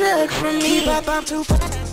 look for me. but I'm too fast.